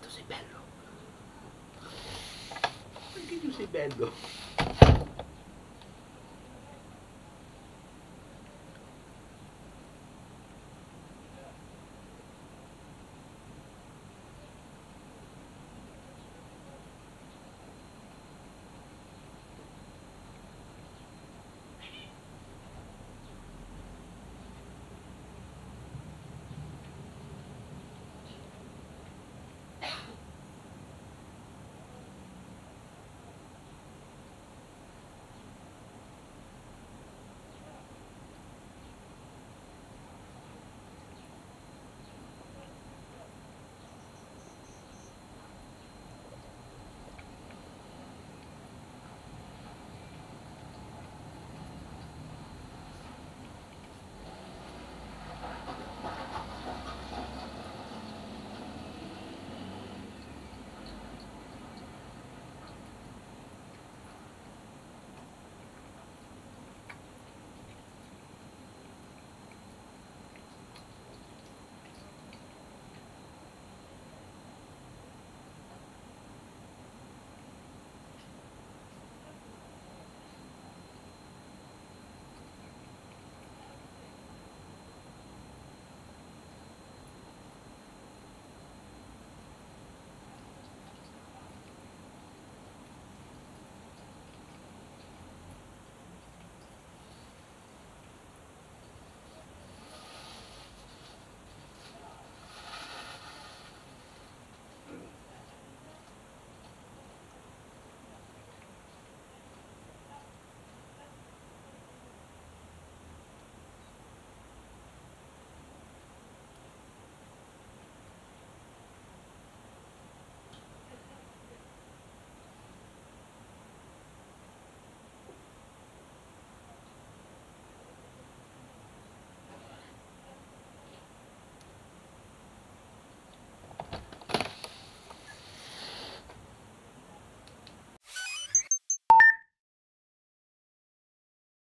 Quanto sei bello! Perché tu sei bello?